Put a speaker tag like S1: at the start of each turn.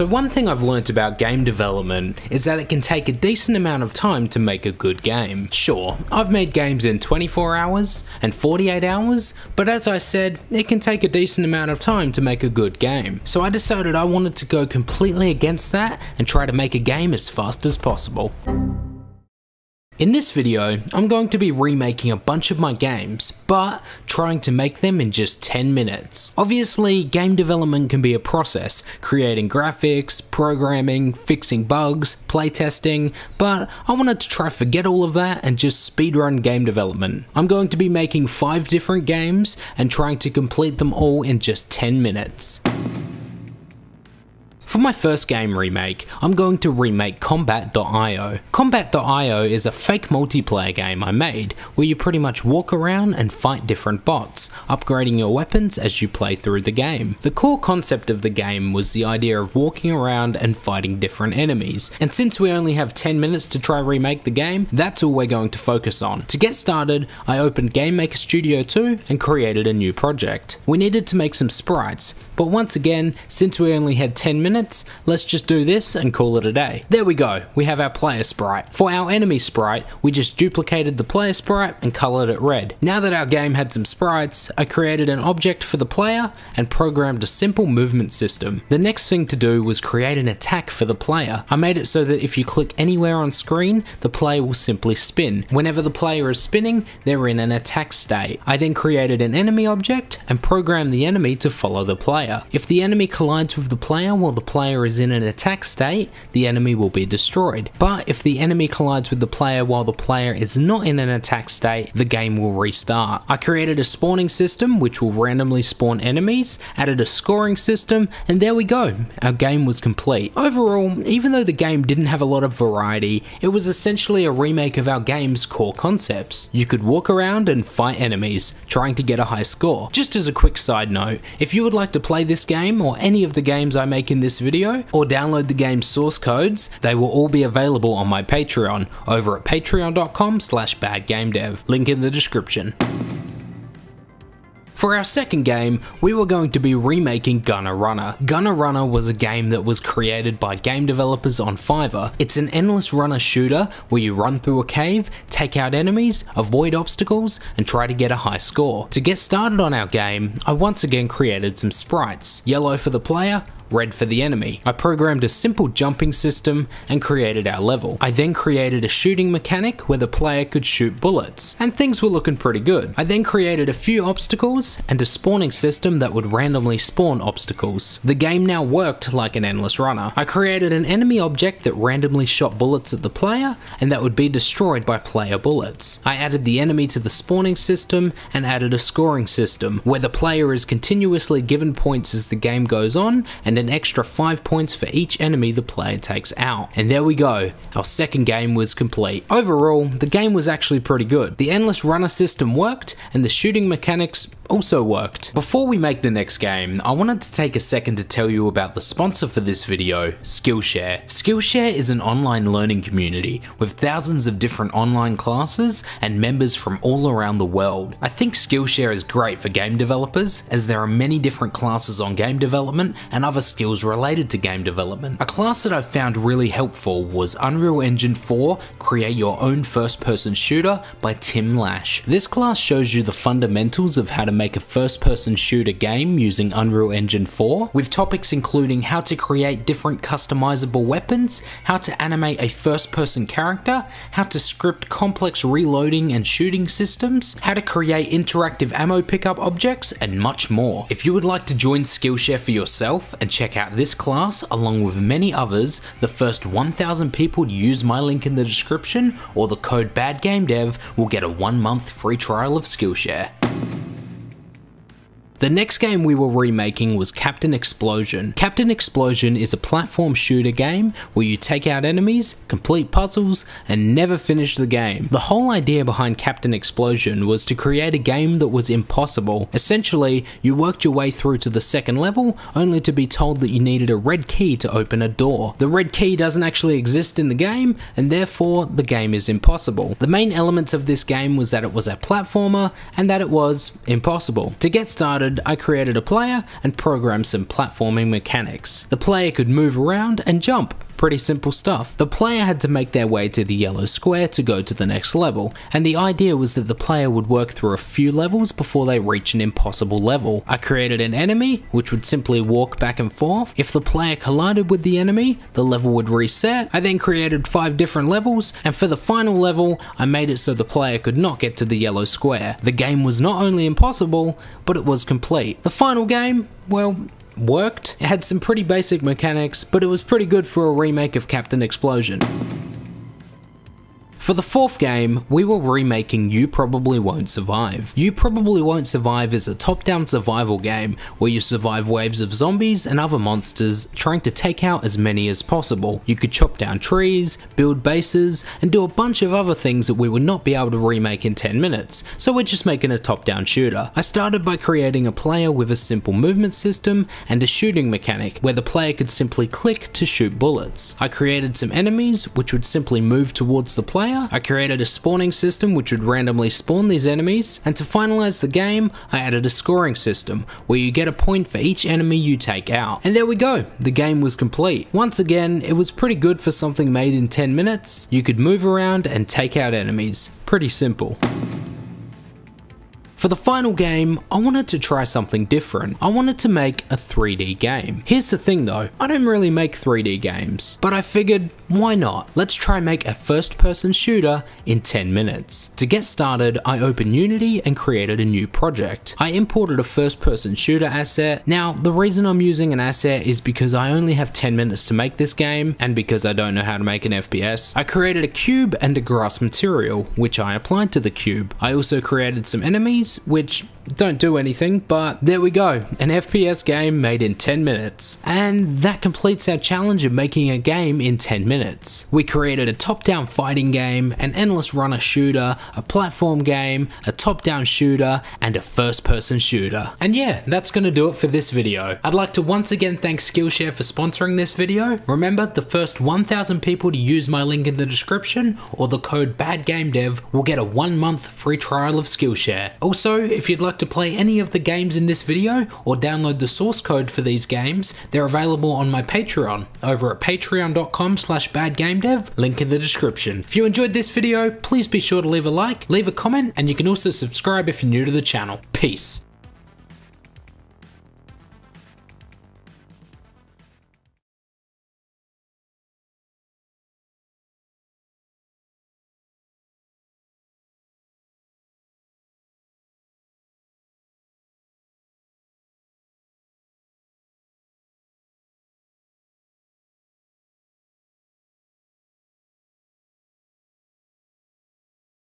S1: So one thing I've learnt about game development is that it can take a decent amount of time to make a good game. Sure, I've made games in 24 hours and 48 hours, but as I said, it can take a decent amount of time to make a good game. So I decided I wanted to go completely against that and try to make a game as fast as possible. In this video, I'm going to be remaking a bunch of my games, but trying to make them in just 10 minutes. Obviously, game development can be a process, creating graphics, programming, fixing bugs, playtesting, but I wanted to try to forget all of that and just speedrun game development. I'm going to be making 5 different games and trying to complete them all in just 10 minutes. For my first game remake, I'm going to remake Combat.io. Combat.io is a fake multiplayer game I made, where you pretty much walk around and fight different bots, upgrading your weapons as you play through the game. The core concept of the game was the idea of walking around and fighting different enemies, and since we only have 10 minutes to try remake the game, that's all we're going to focus on. To get started, I opened GameMaker Studio 2 and created a new project. We needed to make some sprites, but once again, since we only had 10 minutes, minutes, let's just do this and call it a day. There we go, we have our player sprite. For our enemy sprite, we just duplicated the player sprite and colored it red. Now that our game had some sprites, I created an object for the player and programmed a simple movement system. The next thing to do was create an attack for the player. I made it so that if you click anywhere on screen, the player will simply spin. Whenever the player is spinning, they're in an attack state. I then created an enemy object and programmed the enemy to follow the player. If the enemy collides with the player while the player is in an attack state, the enemy will be destroyed. But if the enemy collides with the player while the player is not in an attack state, the game will restart. I created a spawning system which will randomly spawn enemies, added a scoring system, and there we go, our game was complete. Overall, even though the game didn't have a lot of variety, it was essentially a remake of our game's core concepts. You could walk around and fight enemies, trying to get a high score. Just as a quick side note, if you would like to play this game or any of the games I make in this video or download the game's source codes, they will all be available on my Patreon over at patreon.com slash badgamedev, link in the description. For our second game, we were going to be remaking Gunner Runner. Gunner Runner was a game that was created by game developers on Fiverr. It's an endless runner shooter where you run through a cave, take out enemies, avoid obstacles, and try to get a high score. To get started on our game, I once again created some sprites. Yellow for the player, red for the enemy. I programmed a simple jumping system and created our level. I then created a shooting mechanic where the player could shoot bullets, and things were looking pretty good. I then created a few obstacles and a spawning system that would randomly spawn obstacles. The game now worked like an endless runner. I created an enemy object that randomly shot bullets at the player and that would be destroyed by player bullets. I added the enemy to the spawning system and added a scoring system where the player is continuously given points as the game goes on and an extra 5 points for each enemy the player takes out. And there we go, our second game was complete. Overall, the game was actually pretty good. The endless runner system worked, and the shooting mechanics also worked. Before we make the next game, I wanted to take a second to tell you about the sponsor for this video, Skillshare. Skillshare is an online learning community with thousands of different online classes and members from all around the world. I think Skillshare is great for game developers as there are many different classes on game development and other skills related to game development. A class that I found really helpful was Unreal Engine 4 Create Your Own First Person Shooter by Tim Lash. This class shows you the fundamentals of how to make a first person shooter game using Unreal Engine 4, with topics including how to create different customizable weapons, how to animate a first person character, how to script complex reloading and shooting systems, how to create interactive ammo pickup objects, and much more. If you would like to join Skillshare for yourself and check out this class along with many others, the first 1000 people to use my link in the description or the code BADGAMEDEV will get a one month free trial of Skillshare. The next game we were remaking was Captain Explosion. Captain Explosion is a platform shooter game where you take out enemies, complete puzzles, and never finish the game. The whole idea behind Captain Explosion was to create a game that was impossible. Essentially, you worked your way through to the second level only to be told that you needed a red key to open a door. The red key doesn't actually exist in the game, and therefore the game is impossible. The main elements of this game was that it was a platformer and that it was impossible. To get started, started, I created a player and programmed some platforming mechanics. The player could move around and jump, Pretty simple stuff. The player had to make their way to the yellow square to go to the next level, and the idea was that the player would work through a few levels before they reach an impossible level. I created an enemy, which would simply walk back and forth. If the player collided with the enemy, the level would reset. I then created five different levels, and for the final level, I made it so the player could not get to the yellow square. The game was not only impossible, but it was complete. The final game, well, worked. It had some pretty basic mechanics, but it was pretty good for a remake of Captain Explosion. For the fourth game, we were remaking You Probably Won't Survive. You Probably Won't Survive is a top-down survival game where you survive waves of zombies and other monsters trying to take out as many as possible. You could chop down trees, build bases, and do a bunch of other things that we would not be able to remake in 10 minutes, so we're just making a top-down shooter. I started by creating a player with a simple movement system and a shooting mechanic where the player could simply click to shoot bullets. I created some enemies which would simply move towards the player I created a spawning system which would randomly spawn these enemies, and to finalize the game, I added a scoring system, where you get a point for each enemy you take out. And there we go, the game was complete. Once again, it was pretty good for something made in 10 minutes. You could move around and take out enemies. Pretty simple. For the final game, I wanted to try something different. I wanted to make a 3D game. Here's the thing though, I don't really make 3D games, but I figured, why not? Let's try make a first person shooter in 10 minutes. To get started, I opened Unity and created a new project. I imported a first person shooter asset. Now, the reason I'm using an asset is because I only have 10 minutes to make this game, and because I don't know how to make an FPS. I created a cube and a grass material, which I applied to the cube. I also created some enemies which don't do anything, but there we go, an FPS game made in 10 minutes. And that completes our challenge of making a game in 10 minutes. We created a top-down fighting game, an endless runner shooter, a platform game, a top-down shooter, and a first-person shooter. And yeah, that's gonna do it for this video. I'd like to once again thank Skillshare for sponsoring this video. Remember, the first 1,000 people to use my link in the description or the code BADGAMEDEV will get a one month free trial of Skillshare. Also, if you'd like to play any of the games in this video or download the source code for these games, they're available on my Patreon over at patreon.com slash badgamedev, link in the description. If you enjoyed this video, please be sure to leave a like, leave a comment, and you can also subscribe if you're new to the channel. Peace.